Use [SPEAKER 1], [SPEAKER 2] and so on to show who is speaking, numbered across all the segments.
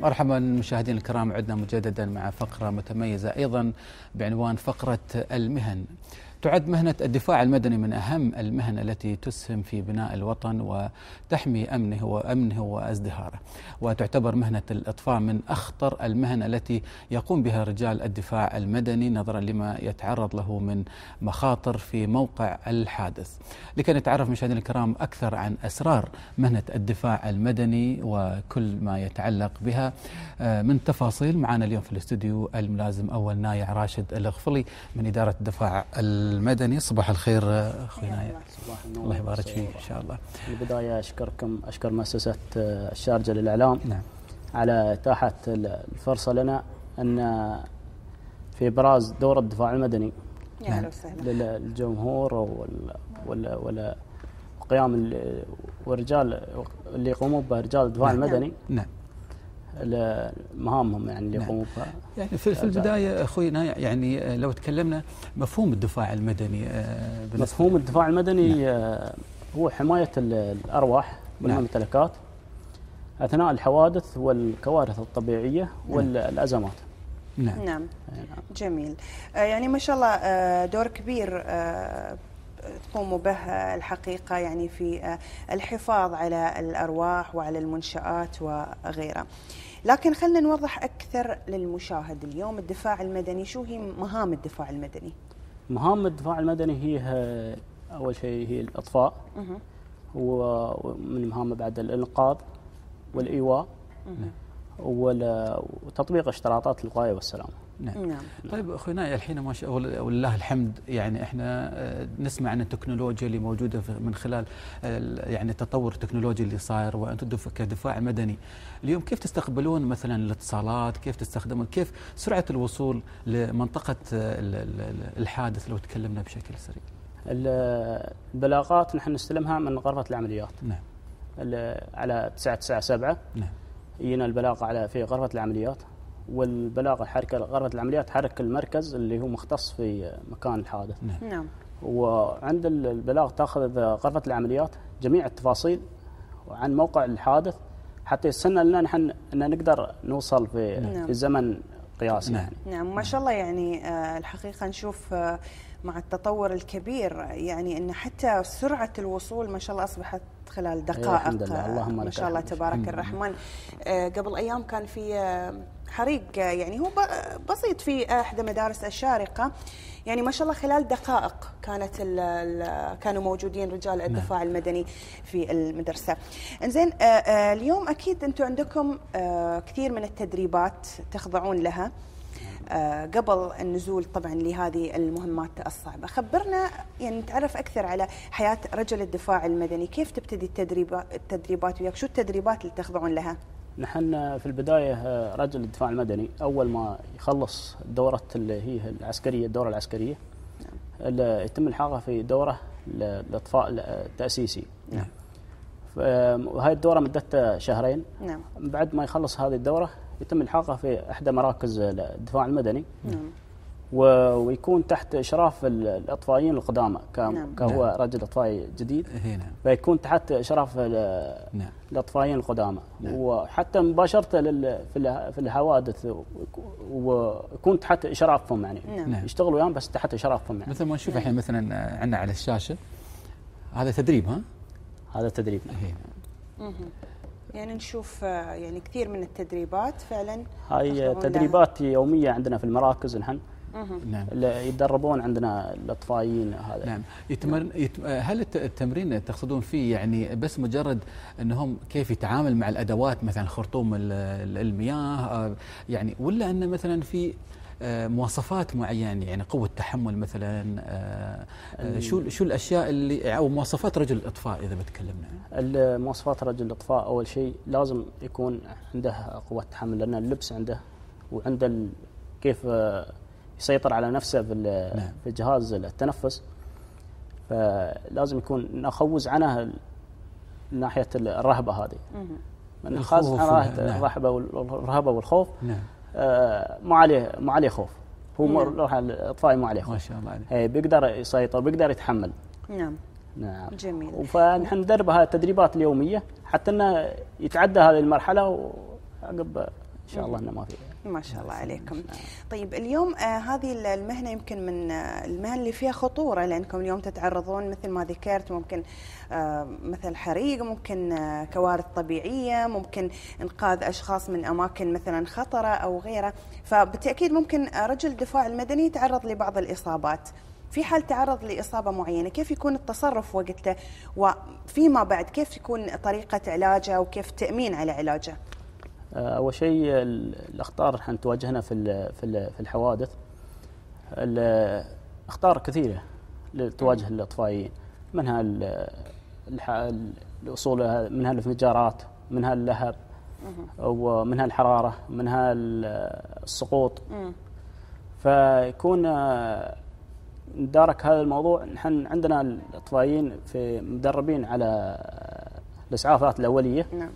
[SPEAKER 1] مرحبا مشاهدينا الكرام عدنا مجددا مع فقرة متميزة أيضا بعنوان فقرة المهن. تعد مهنة الدفاع المدني من أهم المهن التي تسهم في بناء الوطن وتحمي أمنه وأمنه وازدهاره. وتعتبر مهنة الإطفاء من أخطر المهن التي يقوم بها رجال الدفاع المدني نظرا لما يتعرض له من مخاطر في موقع الحادث. لكي نتعرف مشاهدينا الكرام أكثر عن أسرار مهنة الدفاع المدني وكل ما يتعلق بها من تفاصيل معنا اليوم في الاستوديو الملازم أول نايع راشد الغفلي من إدارة الدفاع المدني صباح الخير أخوي نايف صباح النور. الله يبارك فيك إن شاء الله.
[SPEAKER 2] في البداية أشكركم أشكر مؤسسة الشارجة للإعلام.
[SPEAKER 1] نعم.
[SPEAKER 2] على إتاحة الفرصة لنا أن في إبراز دور الدفاع المدني
[SPEAKER 3] نعم.
[SPEAKER 2] للجمهور وال وال قيام والرجال اللي يقومون برجال الدفاع
[SPEAKER 1] نعم.
[SPEAKER 2] المدني.
[SPEAKER 1] نعم.
[SPEAKER 2] مهامهم يعني اللي يقومون
[SPEAKER 1] بها يعني في, في البداية أخوي نايع يعني لو تكلمنا مفهوم الدفاع المدني
[SPEAKER 2] مفهوم الدفاع المدني نعم. هو حماية الأرواح والممتلكات نعم. أثناء الحوادث والكوارث الطبيعية نعم. والأزمات
[SPEAKER 3] نعم. نعم جميل يعني ما شاء الله دور كبير تقوموا به الحقيقة يعني في الحفاظ على الأرواح وعلى المنشآت وغيرها لكن خلينا نوضح أكثر للمشاهد اليوم الدفاع المدني. شو هي مهام الدفاع المدني؟
[SPEAKER 2] مهام الدفاع المدني هي أول شيء هي الإطفاء. ومن مهامه بعد الإنقاذ والإيواء وتطبيق اشتراطات الوقاية والسلامة.
[SPEAKER 1] نعم. نعم. طيب أخونا الحين ما شاء الله ولله الحمد يعني إحنا نسمع عن التكنولوجيا اللي موجودة من خلال يعني التطور التكنولوجي اللي صاير وأنتم كدفاع مدني. اليوم كيف تستقبلون مثلا الاتصالات؟ كيف تستخدمون؟ كيف سرعة الوصول لمنطقة الحادث لو تكلمنا بشكل سريع؟
[SPEAKER 2] البلاغات نحن نستلمها من غرفة العمليات.
[SPEAKER 1] نعم.
[SPEAKER 2] على 997
[SPEAKER 1] نعم.
[SPEAKER 2] يجينا البلاغ على في غرفة العمليات. والبلاغ الحركه غرفه العمليات تحرك المركز اللي هو مختص في مكان الحادث
[SPEAKER 1] نعم,
[SPEAKER 3] نعم.
[SPEAKER 2] وعند البلاغ تأخذ غرفه العمليات جميع التفاصيل عن موقع الحادث حتى يسهل لنا نحن إن نقدر نوصل في
[SPEAKER 3] نعم.
[SPEAKER 2] في زمن قياسي
[SPEAKER 3] نعم. يعني. نعم ما شاء الله يعني آه الحقيقة نشوف آه مع التطور الكبير يعني إن حتى سرعة الوصول ما شاء الله أصبحت خلال دقائق
[SPEAKER 2] اللهم
[SPEAKER 3] ما شاء الله تبارك الرحمن. آه قبل أيام كان في حريق يعني هو بسيط في احدى مدارس الشارقة. يعني ما شاء الله خلال دقائق كانت ال ال كانوا موجودين رجال الدفاع المدني في المدرسة. إنزين اليوم أكيد أنتم عندكم كثير من التدريبات تخضعون لها. قبل النزول طبعا لهذه المهمات الصعبة، خبرنا يعني نتعرف أكثر على حياة رجل الدفاع المدني، كيف تبتدي التدريبات التدريبات وياك؟ شو التدريبات اللي تخضعون لها؟
[SPEAKER 2] نحن في البداية رجل الدفاع المدني أول ما يخلص دورة اللي هي العسكرية الدورة العسكرية نعم. يتم الحاقه في دورة الإطفاء التأسيسي
[SPEAKER 1] نعم.
[SPEAKER 2] وهي الدورة مدتها شهرين
[SPEAKER 3] نعم.
[SPEAKER 2] بعد ما يخلص هذه الدورة يتم الحاقه في إحدى مراكز الدفاع المدني
[SPEAKER 3] نعم.
[SPEAKER 2] ويكون تحت إشراف الأطفائيين القدامى
[SPEAKER 3] نعم.
[SPEAKER 2] كهو
[SPEAKER 1] نعم.
[SPEAKER 2] رجل أطفائي جديد
[SPEAKER 1] نعم.
[SPEAKER 2] فيكون تحت إشراف
[SPEAKER 1] نعم.
[SPEAKER 2] الأطفائيين القدامى
[SPEAKER 1] نعم.
[SPEAKER 2] وحتى مباشرة في الحوادث ويكون تحت إشرافهم يعني
[SPEAKER 3] نعم.
[SPEAKER 2] يشتغلوا وياهم بس تحت إشرافهم يعني
[SPEAKER 1] مثل ما نشوف الحين مثلا عندنا على الشاشة هذا تدريب ها؟
[SPEAKER 2] هذا تدريب
[SPEAKER 3] نعم. يعني نشوف يعني كثير من التدريبات فعلا
[SPEAKER 2] هاي تدريبات لها. يومية عندنا في المراكز نحن
[SPEAKER 1] نعم.
[SPEAKER 2] يتدربون عندنا الأطفائيين هذا.
[SPEAKER 1] نعم. يتمر... يتم... هل التمرين تقصدون فيه يعني بس مجرد إنهم كيف يتعامل مع الأدوات مثلا خرطوم المياه يعني ولا إن مثلا في مواصفات معينة يعني قوة تحمل مثلا شو شو الأشياء اللي أو مواصفات رجل الإطفاء إذا بتكلمنا؟
[SPEAKER 2] مواصفات رجل الإطفاء أول شيء لازم يكون عنده قوة تحمل لأن اللبس عنده وعنده كيف يسيطر على نفسه في
[SPEAKER 1] نعم.
[SPEAKER 2] في جهاز التنفس. فلازم يكون نخوز عنه ناحية الرهبة هذه. من خاز عن الرهبة والرهبه والخوف.
[SPEAKER 1] نعم.
[SPEAKER 2] آه ما عليه ما عليه خوف. هو روح الاطفائي ما عليه خوف.
[SPEAKER 1] ما شاء الله عليه.
[SPEAKER 2] اي بيقدر يسيطر بيقدر يتحمل.
[SPEAKER 3] نعم.
[SPEAKER 2] نعم.
[SPEAKER 3] جميل.
[SPEAKER 2] فنحن ندرب هذه التدريبات اليومية حتى إنه يتعدى هذه المرحلة وعقب شاء الله إنه ما في.
[SPEAKER 3] ما شاء الله عليكم. طيب اليوم آه هذه المهنة يمكن من آه المهن اللي فيها خطورة لأنكم اليوم تتعرضون مثل ما ذكرت ممكن آه مثل حريق ممكن آه كوارث طبيعية ممكن إنقاذ أشخاص من أماكن مثلا خطرة أو غيره. فبالتأكيد ممكن رجل الدفاع المدني يتعرض لبعض الإصابات. في حال تعرض لإصابة معينة كيف يكون التصرف وقتها وفيما بعد كيف تكون طريقة علاجه؟ وكيف التأمين على علاجه؟
[SPEAKER 2] آه، أول شيء الأخطار إحنا تواجهنا في في في الحوادث. الاخطار كثيرة تواجه الأطفائيين منها الاصول منها الانفجارات منها اللهب ومنها الحرارة منها السقوط. فيكون آه، ندارك هذا الموضوع. نحن عندنا الأطفائيين في مدربين على الإسعافات الأولية. نعم.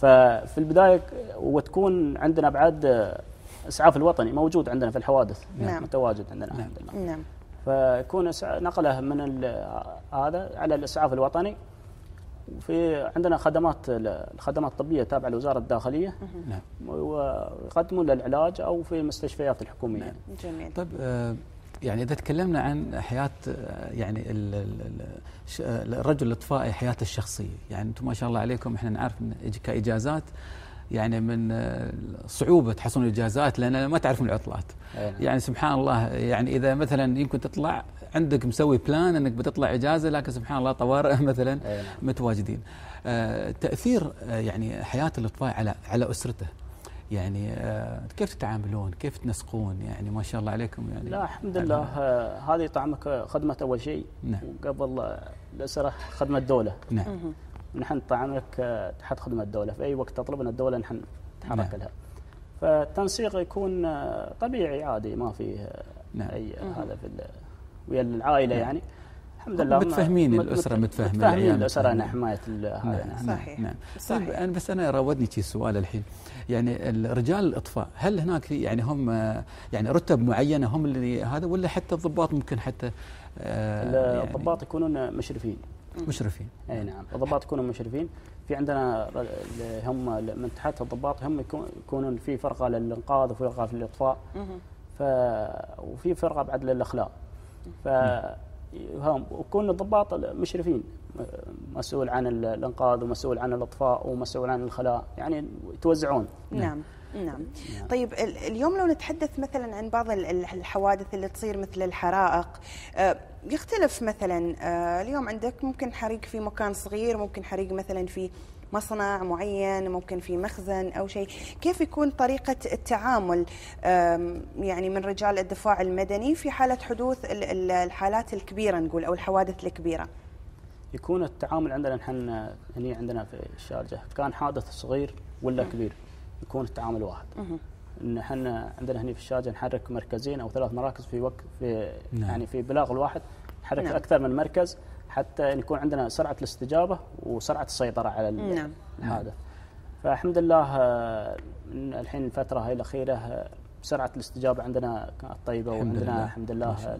[SPEAKER 2] ففي البداية وتكون عندنا بعد إسعاف الوطني موجود عندنا في الحوادث. نعم. متواجد عندنا نعم. الحمد لله. نعم. فيكون نقله من هذا على الإسعاف الوطني. وفي عندنا خدمات الخدمات الطبية تابعة لوزارة الداخلية. نعم. ويقدمون للعلاج أو في المستشفيات الحكومية. نعم.
[SPEAKER 1] جميل. طيب آه يعني إذا تكلمنا عن حياة يعني الرجل الإطفائي حياته الشخصية يعني أنتم ما شاء الله عليكم إحنا نعرف كإجازات يعني من صعوبة تحصلون الإجازات لأن ما تعرفون العطلات نعم. يعني سبحان الله يعني إذا مثلا يمكن تطلع عندك مسوي بلان إنك بتطلع إجازة لكن سبحان الله طوارئ مثلا نعم. متواجدين آه تأثير آه يعني حياة الاطفاء على على أسرته يعني آه، كيف تتعاملون؟ كيف تنسقون؟ يعني ما شاء الله عليكم يعني.
[SPEAKER 2] لا الحمد لله. آه، هذه طعمك خدمة أول شيء. نعم. وقبل الأسرة خدمة دولة. نعم. نحن طعمك آه، تحت خدمة الدولة. في أي وقت تطلبنا الدولة نحن نتحرك نعم. لها. فالتنسيق يكون طبيعي عادي ما فيه نعم. أي هذا في ويا العائلة نعم. يعني.
[SPEAKER 1] الحمد لله. متفاهمين الأسرة متفاهمين
[SPEAKER 2] متفاهمين الأسرة عن حماية
[SPEAKER 1] نعم صحيح نعم صحيح. طيب أنا بس أنا راودني شيء سؤال الحين. يعني رجال الاطفاء هل هناك يعني هم يعني رتب معينة هم اللي هذا ولا حتى الضباط ممكن حتى
[SPEAKER 2] آه يعني الضباط يكونون مشرفين.
[SPEAKER 1] مشرفين.
[SPEAKER 2] إي نعم الضباط يكونون مشرفين. في عندنا هم من تحت الضباط هم يكونون في فرقة للإنقاذ وفي فرقة للإطفاء. ف وفي فرقة بعد للأخلاق. ف وكون الضباط مشرفين مسؤول عن الأنقاذ ومسؤول عن الأطفاء ومسؤول عن الخلاء يعني يتوزعون
[SPEAKER 3] نعم نعم, نعم. طيب اليوم لو نتحدث مثلا عن بعض الحوادث اللي تصير مثل الحرائق آه، يختلف مثلا آه، اليوم عندك ممكن حريق في مكان صغير ممكن حريق مثلا في مصنع معين ممكن في مخزن أو شيء كيف يكون طريقة التعامل يعني من رجال الدفاع المدني في حالة حدوث الحالات الكبيرة نقول أو الحوادث الكبيرة
[SPEAKER 2] يكون التعامل عندنا نحن هني عندنا في الشارجة كان حادث صغير ولا كبير يكون التعامل واحد إن إحنا عندنا هني في الشارجة نحرك مركزين أو ثلاث مراكز في وقت في نعم. يعني في بلاغ الواحد نحرك نعم. أكثر من مركز حتى يكون عندنا سرعة الاستجابة وسرعة السيطرة على نعم. الحادث فالحمد لله من الحين الفترة هاي الأخيرة سرعة الاستجابة عندنا كانت طيبة وعندنا الحمد لله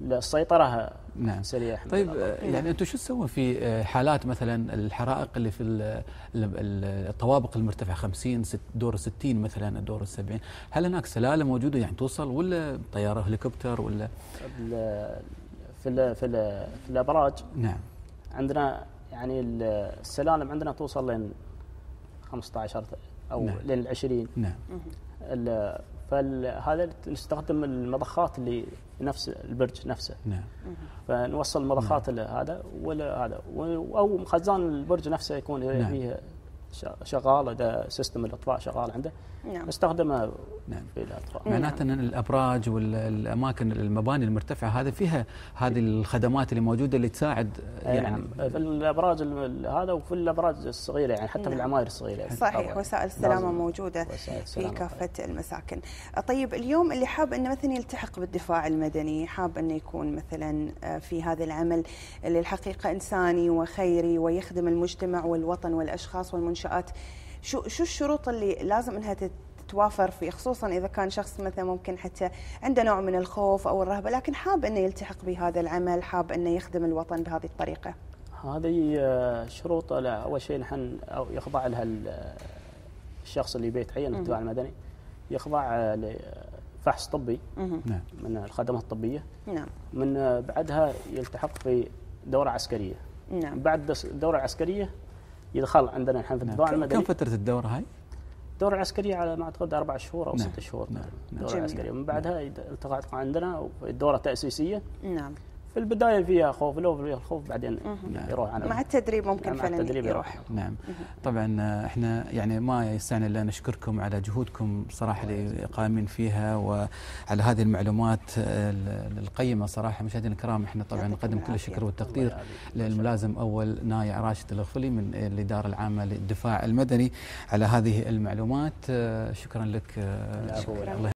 [SPEAKER 2] السيطره نعم. سريعة
[SPEAKER 1] طيب يعني أنتم شو تسوون في آه، حالات مثلا الحرائق اللي في الطوابق المرتفعة 50 دور 60 مثلا الدور 70 هل هناك سلالم موجودة يعني توصل ولا طيارة هليكوبتر ولا؟
[SPEAKER 2] في ال في ال في الأبراج نعم عندنا يعني السلالم عندنا توصل لين 15 أو نعم. لين 20 نعم فهذا نستخدم المضخات اللي نفس البرج نفسه نعم فنوصل المضخات نعم. هذا ولا هذا أو خزان البرج نفسه يكون نعم. فيه شغال هذا system الاطفاء شغال عنده نعم. نستخدمه
[SPEAKER 1] نعم. في الاطفاء معناته إن الأبراج والأماكن المباني المرتفعة هذه فيها هذه الخدمات اللي موجودة اللي تساعد
[SPEAKER 2] يعني نعم. في الأبراج هذا وفي الأبراج الصغيرة يعني حتى نعم. في العماير الصغيرة
[SPEAKER 3] صحيح وسائل السلامة موجودة في كافة المساكن طيب اليوم اللي حاب إنه مثلا يلتحق بالدفاع المدني حاب إنه يكون مثلا آه، في هذا العمل اللي الحقيقة إنساني وخيري ويخدم المجتمع والوطن والأشخاص والمنشات شو شو الشروط اللي لازم إنها تتوافر فيه؟ خصوصا إذا كان شخص مثلا ممكن حتى عنده نوع من الخوف أو الرهبة لكن حاب إنه يلتحق بهذا العمل حاب إنه يخدم الوطن بهذه
[SPEAKER 2] هذه آه، شروط أول شيء نحن يخضع لها الشخص اللي بيتعين الدفاع المدني يخضع آه، لفحص طبي.
[SPEAKER 1] نعم.
[SPEAKER 2] من الخدمات الطبية.
[SPEAKER 3] نعم.
[SPEAKER 2] من آه، بعدها يلتحق في دوره عسكرية.
[SPEAKER 3] نعم.
[SPEAKER 2] بعد الدوره العسكريه يدخل عندنا الحين في
[SPEAKER 1] نعم.
[SPEAKER 2] الدفاع
[SPEAKER 1] كم- كم
[SPEAKER 2] المدني
[SPEAKER 1] فترة الدورة هاي؟
[SPEAKER 2] الدورة العسكرية على ما أعتقد أربع شهور أو
[SPEAKER 1] نعم.
[SPEAKER 2] ست شهور
[SPEAKER 1] نعم. نعم.
[SPEAKER 2] الدورة
[SPEAKER 3] جميل.
[SPEAKER 2] العسكرية من بعدها يد- التقاط عندنا الدورة التأسيسية
[SPEAKER 3] نعم
[SPEAKER 2] في البداية فيها خوف لو فيها الخوف بعدين
[SPEAKER 1] نعم.
[SPEAKER 2] يروح على
[SPEAKER 3] مع التدريب ممكن
[SPEAKER 2] مع
[SPEAKER 3] فعلا
[SPEAKER 2] التدريب
[SPEAKER 3] يروح.
[SPEAKER 2] يروح.
[SPEAKER 1] نعم. طبعا إحنا يعني ما يستعني إلا نشكركم على جهودكم صراحة اللي قائمين فيها وعلى هذه المعلومات ال- القيمة صراحة. مشاهدينا الكرام إحنا طبعا نقدم كل. الشكر والتقدير. للملازم أول نايع راشد الغفلي من الإدارة العامة للدفاع المدني على هذه المعلومات. شكرا لك.
[SPEAKER 2] العفو.
[SPEAKER 1] الله